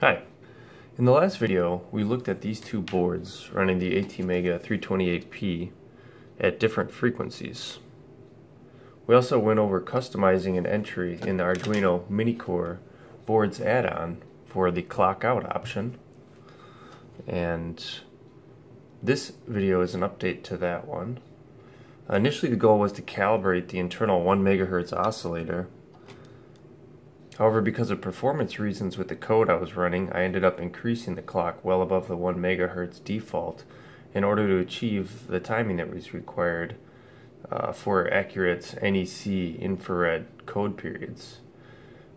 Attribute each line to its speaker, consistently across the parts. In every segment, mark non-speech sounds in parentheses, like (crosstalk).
Speaker 1: Hi. In the last video, we looked at these two boards running the ATmega 328P at different frequencies. We also went over customizing an entry in the Arduino MiniCore boards add-on for the clock out option. And this video is an update to that one. Initially the goal was to calibrate the internal 1 megahertz oscillator However, because of performance reasons with the code I was running, I ended up increasing the clock well above the 1 megahertz default in order to achieve the timing that was required uh, for accurate NEC infrared code periods.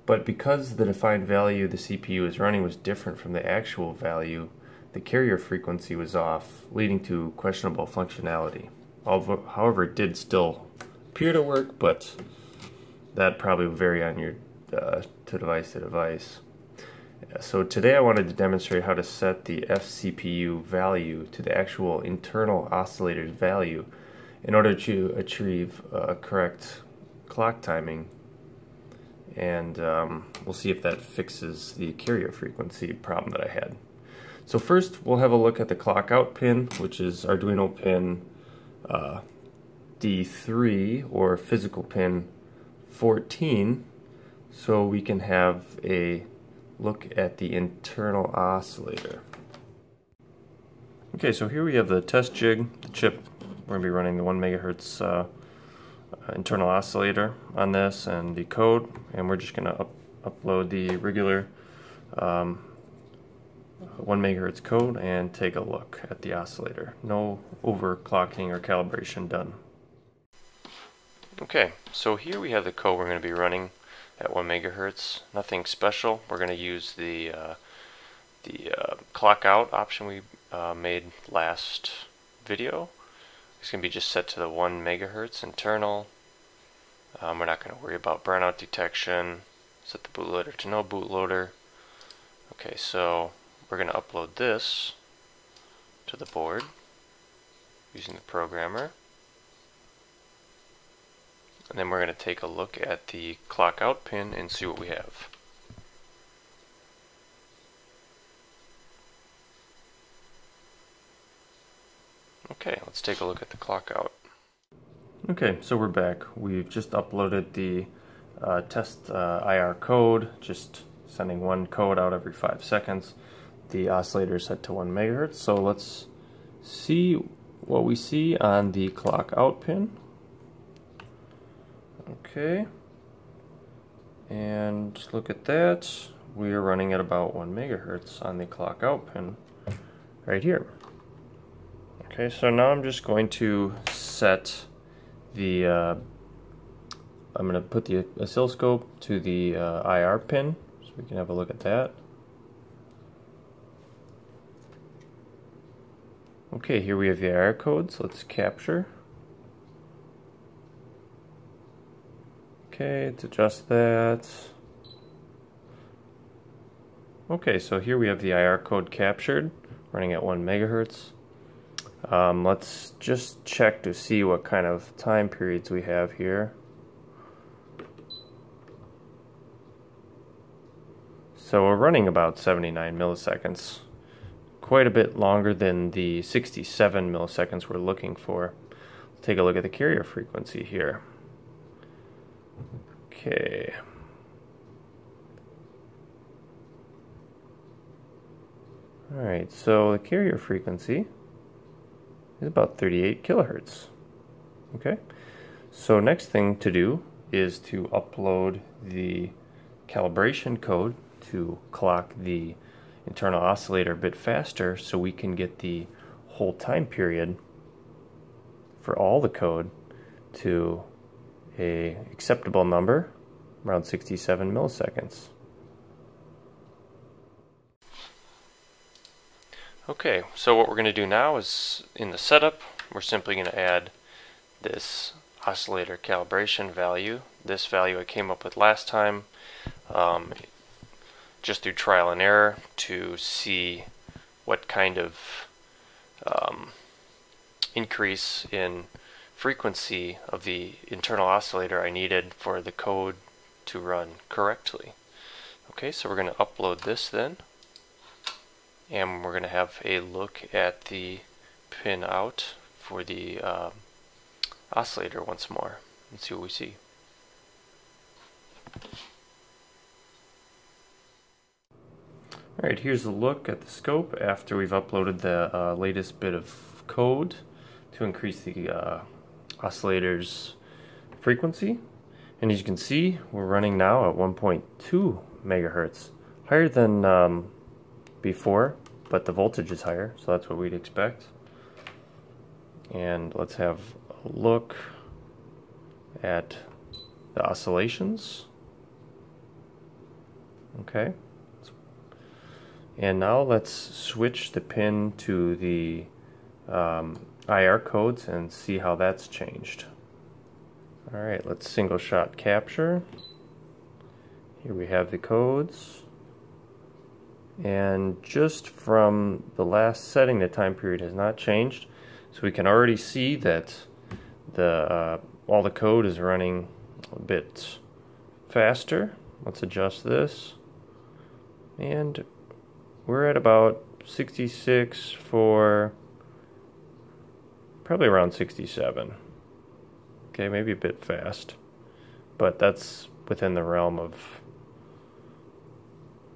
Speaker 1: But because the defined value the CPU was running was different from the actual value, the carrier frequency was off, leading to questionable functionality. However, it did still appear to work, but that probably vary on your uh, to device to device. So today I wanted to demonstrate how to set the FCPU value to the actual internal oscillator's value in order to achieve uh, correct clock timing and um, we'll see if that fixes the carrier frequency problem that I had. So first we'll have a look at the clock out pin which is Arduino pin uh, D3 or physical pin 14 so we can have a look at the internal oscillator. Okay, so here we have the test jig, the chip. We're going to be running the 1 megahertz uh, internal oscillator on this and the code, and we're just going to up upload the regular um, 1 megahertz code and take a look at the oscillator. No overclocking or calibration done. Okay, so here we have the code we're going to be running at 1 megahertz. Nothing special. We're going to use the uh, the uh, clock out option we uh, made last video. It's going to be just set to the 1 megahertz internal. Um, we're not going to worry about brownout detection. Set the bootloader to no bootloader. Okay, so we're going to upload this to the board using the programmer. And then we're going to take a look at the clock out pin and see what we have. Okay, let's take a look at the clock out. Okay, so we're back. We've just uploaded the uh, test uh, IR code, just sending one code out every five seconds. The oscillator is set to one megahertz, so let's see what we see on the clock out pin. Okay. And look at that. We are running at about 1 megahertz on the clock out pin right here. Okay, so now I'm just going to set the, uh, I'm going to put the oscilloscope to the uh, IR pin so we can have a look at that. Okay, here we have the IR codes. Let's capture. Okay, let's adjust that. Okay, so here we have the IR code captured, running at 1 megahertz. Um, let's just check to see what kind of time periods we have here. So we're running about 79 milliseconds, quite a bit longer than the 67 milliseconds we're looking for. Let's take a look at the carrier frequency here. Okay. Alright, so the carrier frequency is about 38 kilohertz. Okay, so next thing to do is to upload the calibration code to clock the internal oscillator a bit faster so we can get the whole time period for all the code to a acceptable number, around 67 milliseconds. Okay, so what we're going to do now is in the setup, we're simply going to add this oscillator calibration value. This value I came up with last time um, just through trial and error to see what kind of um, increase in frequency of the internal oscillator I needed for the code to run correctly. Okay, so we're going to upload this then. and we're going to have a look at the pin out for the uh, oscillator once more and see what we see. Alright, here's a look at the scope after we've uploaded the uh, latest bit of code to increase the uh, oscillator's frequency. And as you can see, we're running now at 1.2 megahertz, higher than um, before, but the voltage is higher, so that's what we'd expect. And let's have a look at the oscillations. Okay. And now let's switch the pin to the um, IR codes and see how that's changed. Alright, let's single shot capture. Here we have the codes. And just from the last setting, the time period has not changed. So we can already see that the uh, all the code is running a bit faster. Let's adjust this. And we're at about 66 for probably around 67. Okay, maybe a bit fast, but that's within the realm of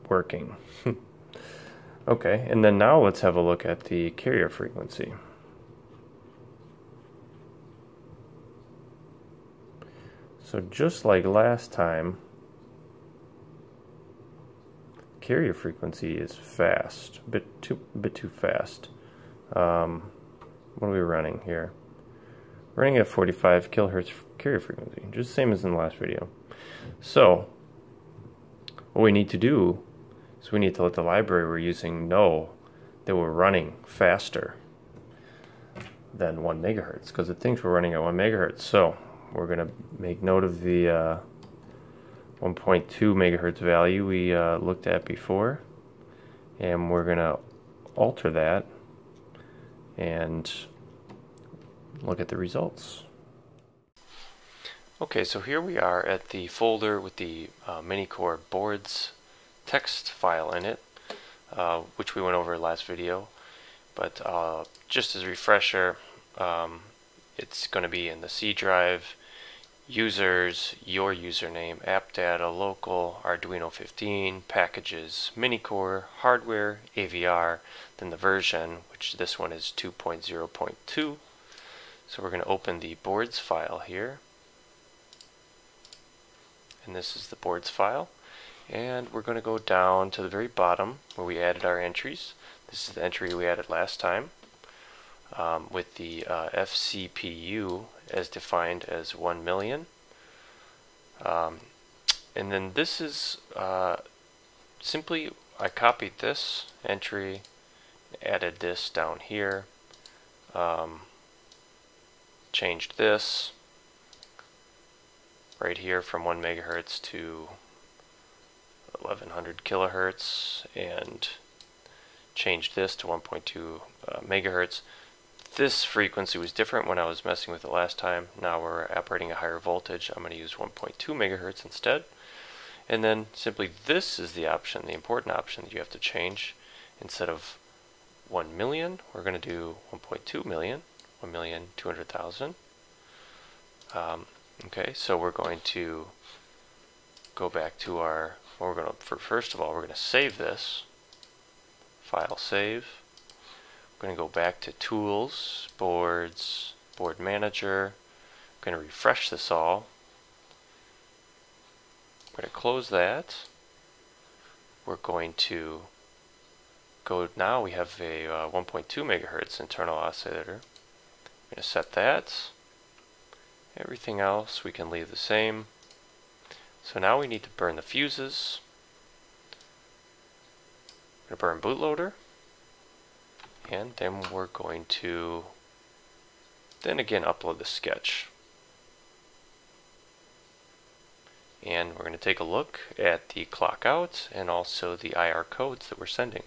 Speaker 1: working. (laughs) okay, and then now let's have a look at the carrier frequency. So just like last time, carrier frequency is fast, a bit too, bit too fast. Um, what are we running here? Running at 45 kilohertz carrier frequency, just the same as in the last video. So, what we need to do is we need to let the library we're using know that we're running faster than 1 megahertz because it thinks we're running at 1 megahertz. So, we're going to make note of the uh, 1.2 megahertz value we uh, looked at before and we're going to alter that and look at the results. Okay, so here we are at the folder with the uh, Minicore boards text file in it, uh, which we went over last video. But uh, just as a refresher, um, it's going to be in the C drive users, your username, app data, local, Arduino 15, packages, Minicore, hardware, AVR, then the version, which this one is 2.0.2. So we're going to open the boards file here. And this is the boards file. And we're going to go down to the very bottom where we added our entries. This is the entry we added last time um, with the uh, FCPU as defined as 1 million. Um, and then this is uh, simply, I copied this entry, added this down here, um, changed this right here from 1 megahertz to 1100 kilohertz and changed this to 1.2 uh, megahertz this frequency was different when I was messing with it last time. Now we're operating a higher voltage. I'm going to use 1.2 megahertz instead. And then simply this is the option, the important option that you have to change. Instead of 1 million, we're going to do 1.2 million, 1 million 200,000. Um, okay, so we're going to go back to our, well, we're going to, for, first of all, we're going to save this, file save, going to go back to Tools, Boards, Board Manager. I'm going to refresh this all. I'm going to close that. We're going to go, now we have a uh, 1.2 megahertz internal oscillator. I'm going to set that. Everything else we can leave the same. So now we need to burn the fuses. I'm going to burn bootloader and then we're going to then again upload the sketch and we're going to take a look at the clock out and also the IR codes that we're sending.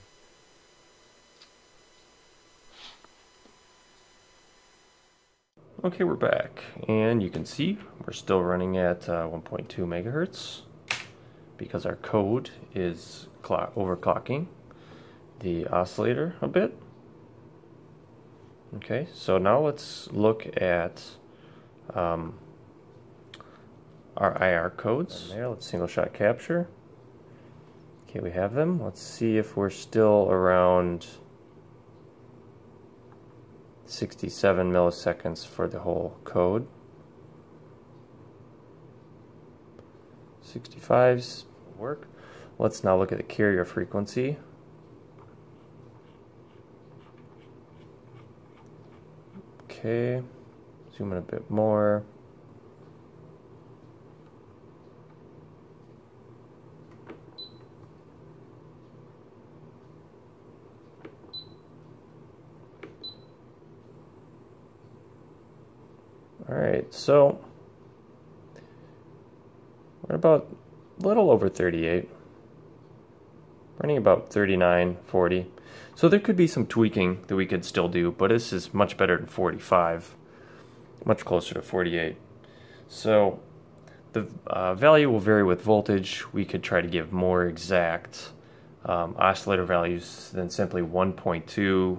Speaker 1: Okay, we're back, and you can see we're still running at uh, 1.2 megahertz because our code is overclocking the oscillator a bit. Okay, so now let's look at um, our IR codes. There, let's single shot capture. Okay, we have them. Let's see if we're still around 67 milliseconds for the whole code. 65s work. Let's now look at the carrier frequency. Okay, zoom in a bit more. All right, so we're about a little over 38, running about 39, 40. So there could be some tweaking that we could still do, but this is much better than 45, much closer to 48. So the uh, value will vary with voltage. We could try to give more exact um, oscillator values than simply 1.2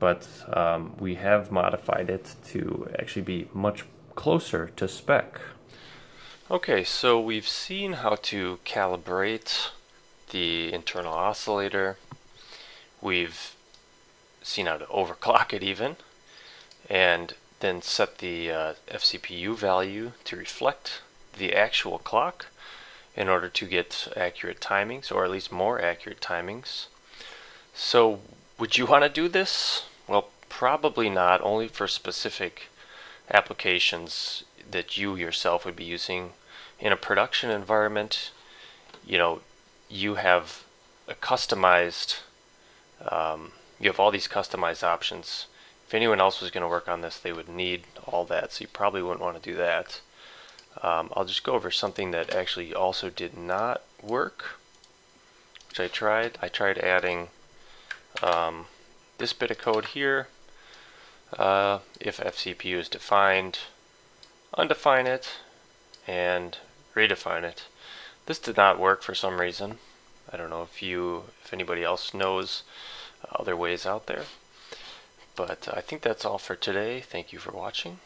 Speaker 1: but um, we have modified it to actually be much closer to spec. Okay, so we've seen how to calibrate the internal oscillator. We've seen how to overclock it even, and then set the uh, FCPU value to reflect the actual clock in order to get accurate timings, or at least more accurate timings. So would you want to do this? Well, probably not, only for specific applications that you yourself would be using. In a production environment, you know, you have a customized, um, you have all these customized options. If anyone else was going to work on this, they would need all that, so you probably wouldn't want to do that. Um, I'll just go over something that actually also did not work, which I tried. I tried adding um, this bit of code here, uh, if FCPU is defined, undefine it, and redefine it. This did not work for some reason. I don't know if you, if anybody else knows other ways out there. But I think that's all for today. Thank you for watching.